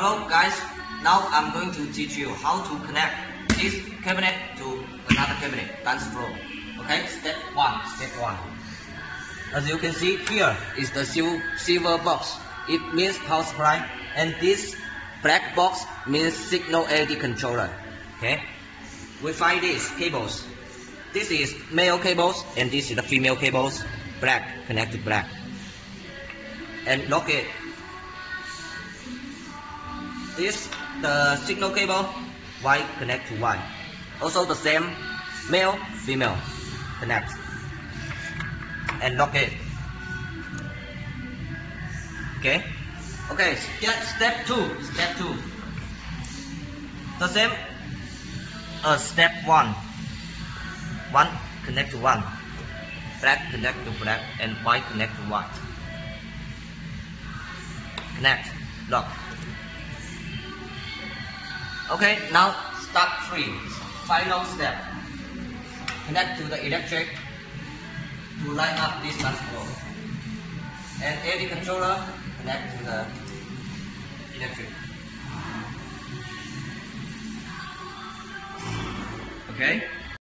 Hello guys, now I'm going to teach you how to connect this cabinet to another cabinet, dance floor. Okay, step one, step one. As you can see here is the sil silver box. It means power supply and this black box means signal LED controller. Okay, we find these cables. This is male cables and this is the female cables. Black, connected black. And lock it this the signal cable Y connect to Y. Also the same male female connect and lock it. Okay. Okay. Step step two. Step two. The same as step one. One connect to one. Black connect to black and white connect to white. Connect. Lock. Okay, now step three, final step. Connect to the electric to line up this transformer. And LED controller connect to the electric. Okay?